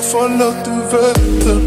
Parfois l'heure de